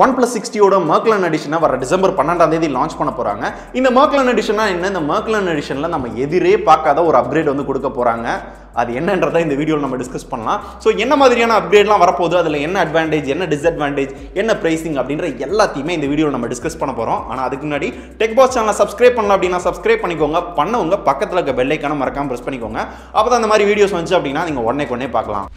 One plus சிக்ஸ்டியோட மர்க்லன் எடிஷனை வர December பன்னெண்டாம் தேதி லான்ச் பண்ண போகிறாங்க இந்த மர்க்லன் எடிஷனா என்ன? இந்த மர்க்லன் அடிஷனில் நம்ம எதிரே பார்க்காத ஒரு அப்கிரேட் வந்து கொடுக்க போகிறாங்க அது என்னன்றதை இந்த வீடியோவில் நம்ம டிஸ்கஸ் பண்ணலாம். ஸோ என்ன மாதிரியான அப்கிரேட்லாம் வரப்போகுது? அதில் என்ன அட்வான்டேஜ் என்ன டிஸ்அட்வான்டேஜ் என்ன ப்ரைஸிங் அப்படின்ற எல்லாத்தையுமே இந்த வீடியோவில் நம்ம டிஸ்கஸ் பண்ண போகிறோம் ஆனால் அதுக்கு முன்னாடி டெக் பாஸ் சேனலை சப்ஸ்கிரைப் பண்ணலாம் அப்படின்னா சப்ஸ்கிரைப் பண்ணிக்கோங்க. பண்ணவங்க பக்கத்தில் இருக்க பெல்லைக்கான மறக்காமல் ப்ரெஸ் பண்ணிக்கோங்க. அப்போ தான் அந்த மாதிரி வீடியோஸ் வந்துச்சு அப்படின்னா நீங்கள் உடனே உடனே பார்க்கலாம்.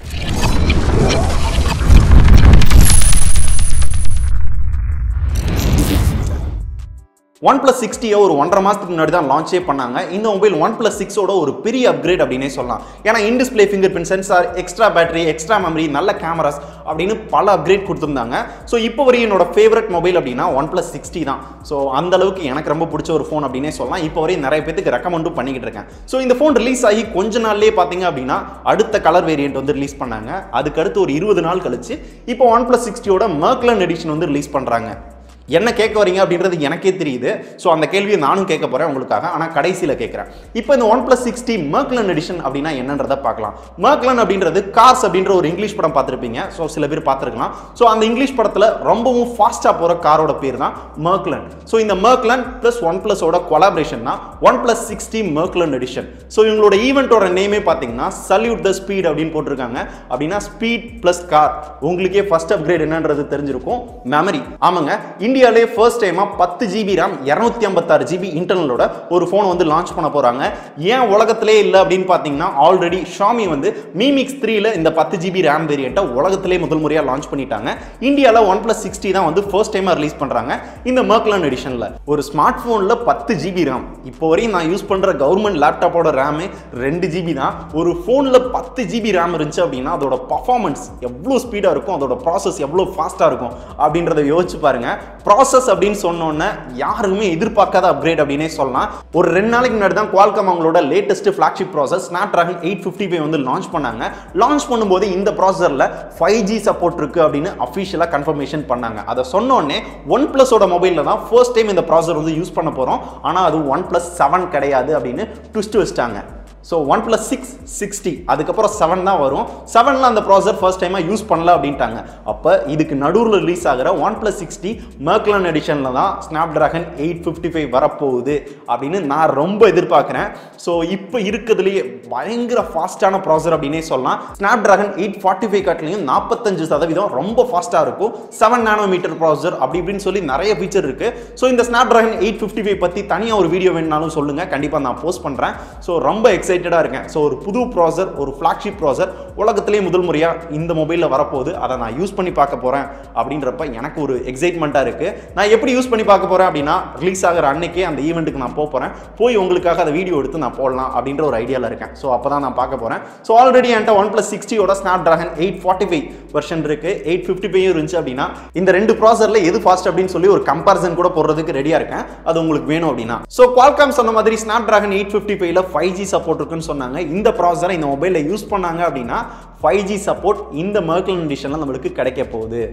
ஒன் பிளஸ் சிக்ஸ்டியை ஒரு ஒன்றரை மாதத்துக்கு முன்னாடி தான் லான்ச்சே பண்ணாங்க. இந்த மொபைல் ஒன் பிளஸ் சிக்ஸோட ஒரு பெரிய அப்கிரேட் அப்படின்னே சொல்லலாம். ஏன்னா in display fingerprint sensor extra battery extra memory நல்ல கேமராஸ் அப்படின்னு பல அப்கிரேட் கொடுத்துருந்தாங்க. ஸோ இப்போ வரையும் என்னோட ஃபேவரட் மொபைல் அப்படின்னா ஒன் பிளஸ் சிக்ஸ்டி தான். ஸோ அந்த அளவுக்கு எனக்கு ரொம்ப பிடிச்ச ஒரு ஃபோன் அப்படின்னே சொல்லலாம். இப்போ வரையும் நிறைய பேத்துக்கு ரெக்கமெண்டும் பண்ணிக்கிட்டு இருக்கேன். ஸோ இந்த ஃபோன் ரிலீஸ் ஆகி கொஞ்ச நாள்லேயே பார்த்தீங்க அப்படின்னா அடுத்த கலர் வேரியன்ட் வந்து ரிலீஸ் பண்ணாங்க. அதுக்கு அடுத்து ஒரு இருபது நாள் கழிச்சு இப்போ ஒன் பிளஸ் சிக்ஸ்டியோட மர்க்லன் எடிஷன் வந்து ரிலீஸ் பண்ணுறாங்க என்ன கேட்க வரீங்க அப்படின்றது எனக்கே தெரியுது. ஸோ அந்த கேள்வியை நானும் கேட்க போகிறேன் உங்களுக்காக. ஆனால் கடைசியில் கேட்குறேன். இப்போ இந்த one plus sixty McLaren edition அப்படின்னா என்னன்றதை பார்க்கலாம். மர்க்லன் அப்படின்றது கார்ஸ் அப்படின்ற ஒரு இங்கிலீஷ் படம் பார்த்துருப்பீங்க. ஸோ சில பேர் பார்த்துருக்கலாம். ஸோ அந்த இங்கிலீஷ் படத்தில் ரொம்பவும் ஃபாஸ்ட்டாக போகிற காரோட பேர் தான் மர்க்லன் ஸோ இந்த மர்க்லன் ப்ளஸ் ஒன் ப்ளஸோட கொலாபரேஷன் தான் one plus sixty McLaren edition so இவங்களோட ஈவெண்ட்டோட நேமே பார்த்தீங்கன்னா சல்யூட் த ஸ்பீட் அப்படின்னு போட்டிருக்காங்க. அப்படின்னா ஸ்பீட் ப்ளஸ் கார் உங்களுக்கே ஃபர்ஸ்ட் அப்கிரேட் என்னன்றது தெரிஞ்சிருக்கும். மெமரி ஆமாங்க. இந்தியாவிலே ஃபர்ஸ்ட் டைமாக பத்து ஜிபி ரேம் இரநூத்தி ஐம்பத்தாறு ஜிபி இன்டர்னலோட ஒரு ஃபோனை வந்து லான்ச் பண்ண போகிறாங்க ஏன் உலகத்திலே இல்லை அப்படின்னு பார்த்தீங்கன்னா ஆல்ரெடி ஷாமி வந்து மீமிக்ஸ் த்ரீல இந்த பத்து ஜிபி ரேம் வேரியண்ட்டை உலகத்திலே முதல் முறையாக லான்ச் பண்ணிட்டாங்க. இந்தியாவில் ஒன் ப்ளஸ் சிக்ஸ்டி தான் வந்து ஃபர்ஸ்ட் டைமாக ரிலீஸ் பண்ணுறாங்க இந்த மர்க்லன் எடிஷனில் ஒரு ஸ்மார்ட் ஃபோனில் பத்து ஜிபி ரேம் இப்போ வரையும் நான் யூஸ் பண்ணுற கவர்மெண்ட் லேப்டாப்போட ரேமு ரெண்டு ஜிபி தான். ஒரு ஃபோனில் பத்து ஜிபி ரேம் இருந்துச்சு அப்படின்னா அதோட பர்ஃபார்மன்ஸ் எவ்வளோ ஸ்பீடாக இருக்கும் அதோட ப்ராசஸ் எவ்வளோ ஃபாஸ்ட்டாக இருக்கும் அப்படின்றத யோசிச்சு பாருங்கள் ப்ராசஸ் அப்படின்னு சொன்னோன்னே யாருமே எதிர்பார்க்காத அப்கிரேட் அப்படின்னே சொல்லலாம். ஒரு ரெண்டு நாளைக்கு முன்னாடி தான் குவால்காம் அவங்களோட latest flagship processor Snapdragon eight fifty five வந்து லான்ச் பண்ணாங்க. லான்ச் பண்ணும்போது இந்த ப்ராசஸரில் ஃபைவ் ஜி சப்போர்ட் இருக்குது அப்படின்னு அஃபிஷியலாக கன்ஃபர்மேஷன் பண்ணாங்க. அதை சொன்னோடனே ஒன் ப்ளஸோட மொபைலில் தான் ஃபர்ஸ்ட் டைம் இந்த ப்ராசஸர் வந்து யூஸ் பண்ண போகிறோம் ஆனால் அது ஒன் ப்ளஸ் செவன் கிடையாது அப்படின்னு ட்விஸ்ட் வச்சிட்டாங்க. So one plus six sixty அதுக்கப்புறம் செவன் தான் வரும். செவனில் அந்த ப்ராசர் ஃபர்ஸ்ட் டைமாக யூஸ் பண்ணல அப்படின்ட்டாங்க. அப்போ இதுக்கு நடுவில் ரிலீஸ் ஆகிற ஒன் ப்ளஸ் சிக்ஸ்டி மேர்க்லன் எடிஷனில் தான் Snapdragon eight fifty five வரப்போகுது அப்படின்னு நான் ரொம்ப எதிர்பார்க்குறேன். ஸோ இப்போ இருக்கிறதுலேயே பயங்கர ஃபாஸ்ட்டான ப்ராசர் அப்படின்னே சொல்லலாம். Snapdragon eight forty five காட்டிலையும் நாற்பத்தஞ்சு சதவீதம் ரொம்ப ஃபாஸ்ட்டாக இருக்கும். செவன் நானோ மீட்டர் ப்ராசர் அப்படி இப்படின்னு சொல்லி நிறைய ஃபீச்சர் இருக்குது ஸோ இந்த Snapdragon eight fifty five பற்றி தனியாக ஒரு வீடியோ வேணுனாலும் சொல்லுங்கள் கண்டிப்பாக நான் போஸ்ட் பண்ணுறேன் ஸோ ரொம்ப எக்ஸைட் எக்ஸைட்டடாக இருக்கேன். ஸோ ஒரு புது ப்ராசர் ஒரு ஃப்ளாக்ஷிப் ப்ராசர் உலகத்திலே முதல் முறையாக இந்த மொபைலில் வரப்போகுது. அதை நான் யூஸ் பண்ணி பார்க்க போகிறேன் அப்படின்றப்ப எனக்கு ஒரு எக்ஸைட்மெண்ட்டாக இருக்குது நான் எப்படி யூஸ் பண்ணி பார்க்க போகிறேன் அப்படின்னா ரிலீஸ் ஆகிற அன்னைக்கே அந்த ஈவெண்ட்டுக்கு நான் போகிறேன் போய் உங்களுக்காக அதை வீடியோ எடுத்து நான் போடலாம் அப்படின்ற ஒரு ஐடியாவில் இருக்கேன். ஸோ அப்போ தான் நான் பார்க்க போகிறேன் ஸோ ஆல்ரெடி என்கிட்ட one plus சிக்ஸ்டியோட Snapdragon eight forty five version இருக்குது எயிட் ஃபிஃப்டி ஃபைவ் இருந்துச்சு அப்படின்னா இந்த ரெண்டு ப்ராசரில் எது ஃபாஸ்ட் அப்படின்னு சொல்லி ஒரு கம்பேரிசன் கூட போடுறதுக்கு ரெடியாக இருக்கேன். அது உங்களுக்கு வேணும் அப்படின்னா. ஸோ குவால்காம் சொன்ன மாதிரி ஸ்னாப் ட்ராகன் எயிட் ஃபிஃப்டி ஃபைவ்ல ஃபைவ் ஜி சப்போர்ட் கொடுக்குன்னு சொன்னாங்க. இந்த ப்ராசரை இந்த மொபைலில் யூஸ் பண்ணாங்க அப்படின்னா ஃபைவ் ஜி சப்போர்ட் இந்த மர்க்கல் எடிஷனில் நம்மளுக்கு கிடைக்க போகுது.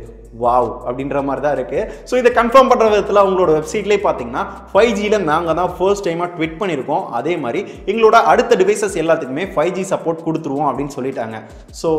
வாவ் அப்படின்ற மாதிரி தான் இருக்குது ஸோ இதை கன்ஃபார்ம் பண்ணுற விதத்தில் உங்களோட வெப்சைட்லேயே பார்த்தீங்கன்னா ஃபைவ் ஜியில் நாங்கள் தான் ஃபர்ஸ்ட் டைமாக ட்விட் பண்ணியிருக்கோம். அதே மாதிரி எங்களோட அடுத்த டிவைசஸ் எல்லாத்துக்குமே ஃபைவ் ஜி சப்போர்ட் கொடுத்துருவோம் அப்படின்னு சொல்லிட்டாங்க. ஸோ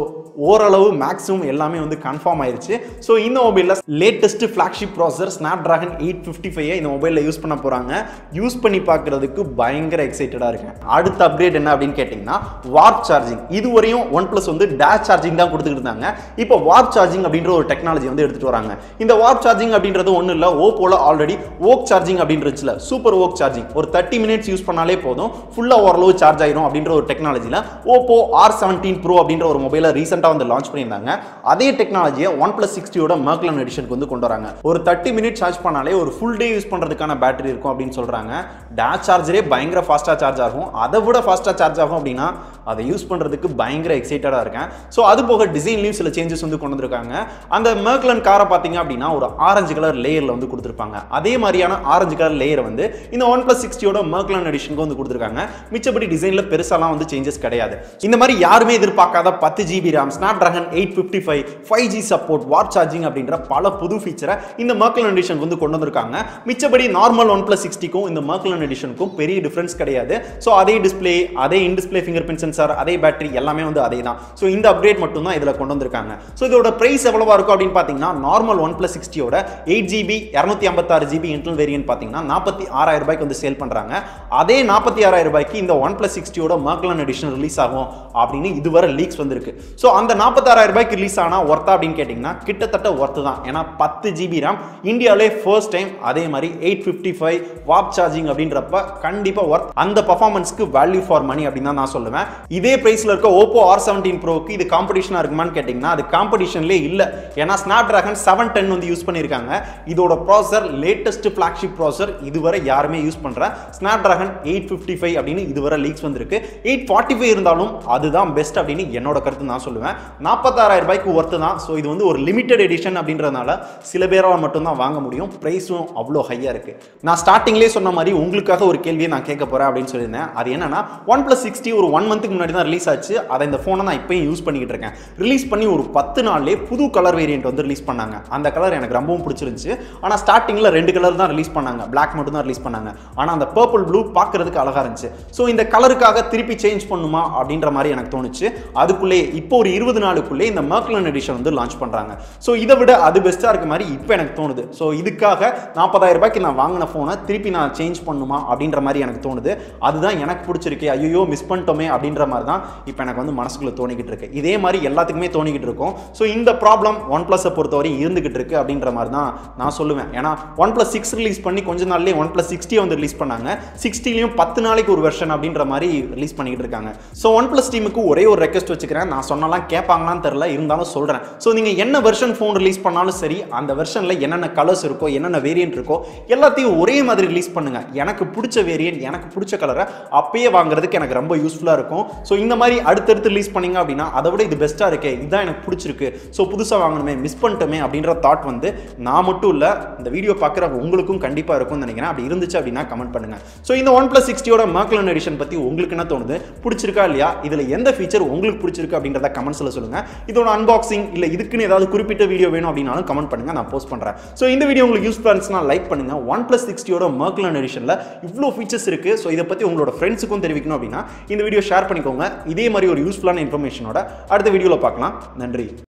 ஓரளவு மேக்ஸிமம் எல்லாமே வந்து கன்ஃபார்ம் ஆயிருச்சு. ஸோ இந்த மொபைலில் latest flagship processor Snapdragon eight fifty five இந்த மொபைலில் யூஸ் பண்ண போகிறாங்க யூஸ் பண்ணி பார்க்குறதுக்கு பயங்கர எக்ஸைட்டடாக இருக்கேன். அடுத்த அப்டேட் என்ன அப்படின்னு கேட்டிங்கன்னா வார்ப் சார்ஜிங் இதுவரையும் ஒன் ப்ளஸ் வந்து டேஷ் சார்ஜிங் தான் கொடுத்துட்டு இருந்தாங்க. இப்போ வார்ப் சார்ஜிங் அப்படின்ற ஒரு டெக்னாலஜி வந்து எடுத்துட்டு வராங்க. இந்த வார்ப் சார்ஜிங் அப்படின்றது ஒன்றும் இல்லை. ஓப்போல ஆல்ரெடி ஓக் சார்ஜிங் அப்படின்றச்சுல. சூப்பர் ஓக் சார்ஜிங் ஒரு தேர்ட்டி மினிட்ஸ் யூஸ் பண்ணாலே போதும். ஃபுல்லாக ஓரளவு சார்ஜ் ஆயிரும் அப்படின்ற ஒரு டெக்னாலஜியில் ஓப்போ ஆர் செவன்டீன் ப்ரோ அப்படின்ற ஒரு மொபைலை ரீசெண்டாக வந்து லான்ச் பண்ணியிருந்தாங்க. அதே டெக்னாலஜியை ஒன் பிளஸ் சிக்ஸ்டியோட மர்க்லன் எடிஷனுக்கு வந்து கொண்டு வராங்க. ஒரு தேர்ட்டி மினிட் சார்ஜ் பண்ணாலே ஒரு ஃபுல் டே யூஸ் பண்ணுறதுக்கான பேட்டரி இருக்கும் அப்படின்னு சொல்கிறாங்க டேஷ் சார்ஜரே பயங்கர ஃபாஸ்ட்டாக சார்ஜ் ஆகும். அதை விட ஃபாஸ்ட்டாக சார்ஜ் ஆகும் அப்படின்னா அதை யூஸ் பண்ணுறதுக்கு பயங்கர எக்ஸைட்டடாக இருக்கேன். ஸோ அது போக டிசைன்லேயும் சில சேஞ்சஸ் வந்து கொண்டு வந்திருக்காங்க. அந்த மர்க்லன் காரை பார்த்தீங்க அப்படின்னா ஒரு ஆரஞ்சு கலர் லேயரில் வந்து கொடுத்துருப்பாங்க. அதே மாதிரியான ஆரஞ்சு கலர் லேயரை வந்து இந்த ஒன் ப்ளஸ் சிக்ஸ்டியோட மர்க்லன் எடிஷனுக்கு வந்து கொடுத்துருக்காங்க. மிச்சப்படி டிசைனில் பெருசாலாம் வந்து சேஞ்சஸ் கிடையாது. இந்த மாதிரி யாருமே எதிர்பார்க்காத பத்து GB RAM Snapdragon eight fifty five five G support what charging அப்படின்ற பல புது ஃபீச்சரை இந்த மர்க்லன் எடிஷன் வந்து கொண்டு வந்திருக்காங்க. மிச்சப்படி நார்மல் ஒன் ப்ளஸ் சிக்ஸ்டிக்கும் இந்த மர்க்லன் எடிஷனுக்கும் பெரிய டிஃப்ரென்ஸ் கிடையாது. ஸோ அதே டிஸ்பிளே அதே in display fingerprint sensor அதே பேட்டரி எல்லாமே வந்து அதே தான் ஸோ இந்த அப்டேட் மட்டும் தான் இதில் கொண்டு வந்திருக்காங்க. ஸோ இதோட ப்ரைஸ் எவ்வளவா இருக்கும் அப்படின்னு பார்த்தீங்கன்னா பார்த்தீங்கன்னா நார்மல் ஒன் ப்ளஸ் சிக்ஸ்டியோட எயிட் ஜிபி இரநூத்தி ஐம்பத்தாறு ஜிபி இன்டர்னல் வேரியன்ட் பார்த்தீங்கன்னா நாற்பத்தி ஆறாயிரம் ரூபாய்க்கு வந்து சேல் பண்ணுறாங்க அதே நாற்பத்தி ஆறாயிரம் ரூபாய்க்கு இந்த ஒன் ப்ளஸ் சிக்ஸ்டியோட மர்க்லன் எடிஷன் ரிலீஸ் ஆகும் அப்படின்னு இதுவரை லீக்ஸ் வந்திருக்கு. ஸோ அந்த நாற்பத்தாறாயிரம் ரூபாய்க்கு ரிலீஸ் ஆனால் ஒர்த்தா அப்படின்னு கேட்டிங்கன்னா கிட்டத்தட்ட ஒர்த்து தான். ஏன்னா பத்து ஜிபி ரேம் இந்தியாவிலே ஃபர்ஸ்ட் டைம் அதே மாதிரி eight fifty five warp charging அப்படின்றப்ப கண்டிப்பாக ஒர்த் அந்த பர்ஃபார்மன்ஸ்க்கு வேல்யூ ஃபார் மணி அப்படின்னு தான் நான் சொல்லுவேன். இதே ப்ரைஸில் இருக்க ஓப்போ ஆர் செவன்டீன் ப்ரோக்கு இது காம்படிஷனாக இருக்குமான்னு கேட்டிங்கன்னா அது காம்படிஷன்லேயே இல்லை. ஏன்னா ஸ்னாப் ட்ராகன் செவன் டென் வந்து யூஸ் பண்ணியிருக்காங்க. இதோட ப்ராசர் லேட்டஸ்ட் ஃப்ளாக்ஷிப் ப்ராசர் இதுவரை யாருமே யூஸ் பண்ணுற Snapdragon eight fifty five அப்படின்னு இதுவரை லீக்ஸ் வந்திருக்கு. எயிட் ஃபார்ட்டி ஃபைவ் இருந்தாலும் அதுதான் பெஸ்ட் அப்படின்னு என்னோட கருத்து நான் சொல்லுவேன். நாற்பத்தாறாயிரம் ரூபாய்க்கு ஒர்த்து தான். ஸோ இது வந்து ஒரு லிமிடெட் எடிஷன் அப்படின்றதுனால சில பேரால் மட்டும்தான் வாங்க முடியும். ப்ரைஸும் அவ்வளோ ஹையாக இருக்குது நான் ஸ்டார்டிங்லேயே சொன்ன மாதிரி உங்களுக்காக ஒரு கேள்வியை நான் கேட்க போகிறேன் அப்படின்னு சொல்லியிருந்தேன். அது என்னன்னா ஒன் ப்ளஸ் சிக்ஸ்டி ஒரு ஒன் மந்த்துக்கு முன்னாடி தான் ரிலீஸ் ஆச்சு. அதை இந்த ஃபோனை நான் இப்போயும் யூஸ் பண்ணிக்கிட்டு இருக்கேன். ரிலீஸ் பண்ணி ஒரு பத்து நாள்லேயே புது கலர் வேரியன்ட் வந்து ரிலீஸ் பண்ணாங்க. அந்த கலர் எனக்கு ரொம்பவும் பிடிச்சிருந்துச்சு. ஆனால் ஸ்டார்டிங்கில் ரெண்டு கலர் தான் ரிலீஸ் பண்ணாங்க. பிளாக் மட்டும் தான் ரிலீஸ் பண்ணாங்க. ஆனால் அந்த பர்பிள் ப்ளூ பார்க்குறதுக்கு அழகாக இருந்துச்சு. ஸோ இந்த கலருக்காக திருப்பி சேஞ்ச் பண்ணுமா அப்படின்ற மாதிரி எனக்கு தோணுச்சு. அதுக்குள்ளே இப்போ ஒரு இருபது நாளுக்குள்ளே இந்த மர்க்லன் எடிஷன் வந்து லான்ச் பண்ணுறாங்க ஸோ இதை விட அது பெஸ்ட்டாக இருக்க மாதிரி இப்போ எனக்கு தோணுது. ஸோ இதுக்காக நாற்பதாயிரம் ரூபாய்க்கு நான் வாங்கின ஃபோனை திருப்பி நான் சேஞ்ச் பண்ணுமா அப்படின்ற மாதிரி எனக்கு தோணுது. அதுதான் எனக்கு பிடிச்சிருக்கு. ஐயோ மிஸ் பண்ணிட்டோமே அப்படின்ற மாதிரி தான் இப்போ எனக்கு வந்து மனசுக்குள்ளே தோணிக்கிட்டு இருக்கு. இதே மாதிரி எல்லாத்துக்குமே தோணிக்கிட்டு இருக்கும். ஸோ இந்த ப்ராப்ளம் ஒன் ப்ளஸை பொறுத்தவரையும் இருந்துகிட்டு இருக்கு அப்படின்ற மாதிரி தான் நான் சொல்லுவேன். ஏன்னா ஒன் ப்ளஸ் சிக்ஸ் ரிலீஸ் பண்ணி கொஞ்ச நாள்லேயே ஒன் ப்ளஸ் சிக்ஸ்டி வந்து ரிலீஸ் பண்ணாங்க. சிக்ஸ்டிலையும் பத்து நாளைக்கு ஒரு வெர்ஷன் அப்படின்ற மாதிரி ரிலீஸ் பண்ணிக்கிட்டு இருக்காங்க. ஸோ ஒன் ப்ளஸ் டீமுக்கு ஒரே ஒரு ரெக்வஸ்ட் வச்சுக்கிறேன். நான் சொன்னாலாம் கேட்பாங்களான்னு தெரில இருந்தாலும் சொல்கிறேன் ஸோ நீங்கள் என்ன வெர்ஷன் ஃபோன் ரிலீஸ் பண்ணாலும் சரி அந்த வெர்ஷனில் என்னென்ன கலர்ஸ் இருக்கோ என்னென்ன வேரியன்ட் இருக்கோ எல்லாத்தையும் ஒரே மாதிரி ரிலீஸ் பண்ணுங்க. எனக்கு பிடிச்ச வேரியன்ட் எனக்கு பிடிச்ச கலரை அப்பயே வாங்குறதுக்கு எனக்கு ரொம்ப யூஸ்ஃபுல்லாக இருக்கும். ஸோ இந்த மாதிரி அடுத்தடுத்து ரிலீஸ் பண்ணீங்க அப்படின்னா அதை விட இது பெஸ்ட்டாக இருக்கே. இதுதான் எனக்கு பிடிச்சிருக்கு. ஸோ புதுசாக வாங்கணுமே. மிஸ் பண்ணிட்டோமே அப்படின்ற தாட் வந்து நான் மட்டும் இல்லை இந்த வீடியோ பார்க்குற உங்களுக்கும் கண்டிப்பாக இருக்கும்னு நினைக்கிறேன். அப்படி இருந்துச்சு அப்படின்னா கமெண்ட் பண்ணுங்க. ஸோ இந்த ஒன் ப்ளஸ் சிக்ஸ்டியோட மர்க்லன் எடிஷன் பற்றி உங்களுக்கு என்ன தோணுது? பிடிச்சிருக்கா இல்லையா? இதில் எந்த ஃபீச்சர் உங்களுக்கு பிடிச்சிருக்கு அப்படின்றத கமெண்ட்ஸில் சொல்லுங்கள் இதோட அன்பாக்சிங் இல்லை இதுக்குன்னு ஏதாவது குறிப்பிட்ட வீடியோ வேணும் அப்படின்னாலும் கமெண்ட் பண்ணுங்க. நான் போஸ்ட் பண்ணுறேன் ஸோ இந்த வீடியோ உங்களுக்கு யூஸ் இருந்துச்சுன்னா லைக் பண்ணுங்க. ஒன் ப்ளஸ் சிக்ஸ்டியோட மர்க்லன் எடிஷனில் இவ்வளோ ஃபீச்சர்ஸ் இருக்குது ஸோ இதை பற்றி உங்களோட ஃப்ரெண்ட்ஸுக்கும் தெரிவிக்கணும் அப்படின்னா இந்த வீடியோ ஷேர் பண்ணிக்கோங்க. இதே மாதிரி ஒரு யூஸ்ஃபுல்லான இன்ஃபர்மேஷனோட அடுத்த வீடியோவில் பார்க்கலாம். நன்றி.